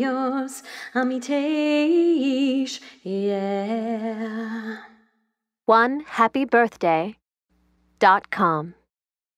yours, Amitesh, yeah. One happy birthday dot com.